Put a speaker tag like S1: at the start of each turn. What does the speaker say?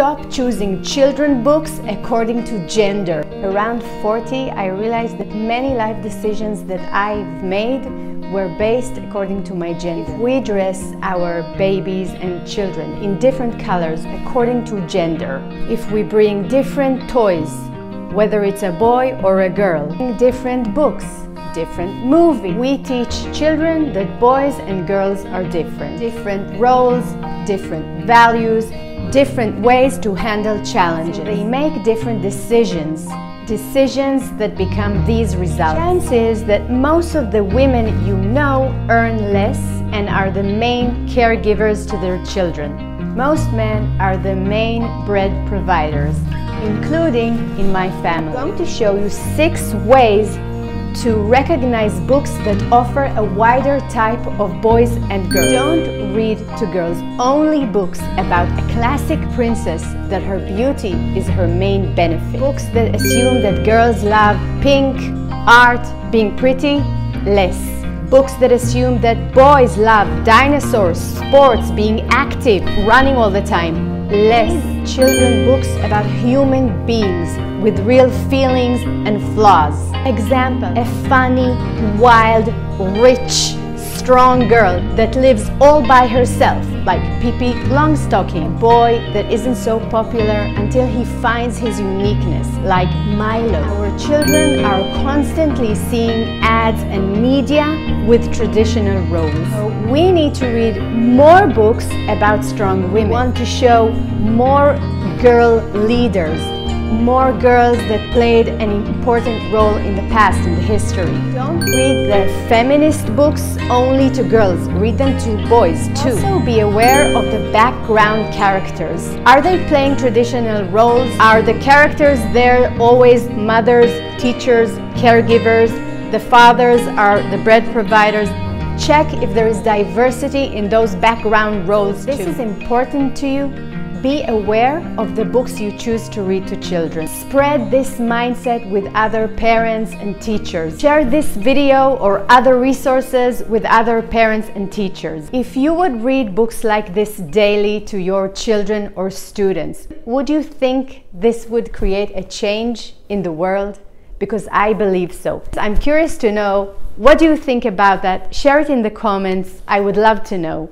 S1: stop choosing children books according to gender. Around 40, I realized that many life decisions that I've made were based according to my gender. We dress our babies and children in different colors according to gender. If we bring different toys, whether it's a boy or a girl, different books, different movie. We teach children that boys and girls are different. Different roles, different values, different ways to handle challenges. They make different decisions decisions that become these results. Chances that most of the women you know earn less and are the main caregivers to their children. Most men are the main bread providers, including in my family. I'm going to show you six ways to recognize books that offer a wider type of boys and girls. Don't read to girls only books about a classic princess that her beauty is her main benefit. Books that assume that girls love pink, art, being pretty, less. Books that assume that boys love dinosaurs, sports, being active, running all the time, less. Children books about human beings with real feelings and flaws. Example, a funny, wild, rich, strong girl that lives all by herself, like Pippi Longstocking, boy that isn't so popular until he finds his uniqueness, like Milo. Our children are constantly seeing ads and media with traditional roles. We need to read more books about strong women. We want to show more girl leaders more girls that played an important role in the past, in the history. Don't read the feminist books only to girls, read them to boys too. Also be aware of the background characters. Are they playing traditional roles? Are the characters there always mothers, teachers, caregivers? The fathers are the bread providers. Check if there is diversity in those background roles This is important to you be aware of the books you choose to read to children. Spread this mindset with other parents and teachers. Share this video or other resources with other parents and teachers. If you would read books like this daily to your children or students, would you think this would create a change in the world? Because I believe so. I'm curious to know what do you think about that? Share it in the comments. I would love to know.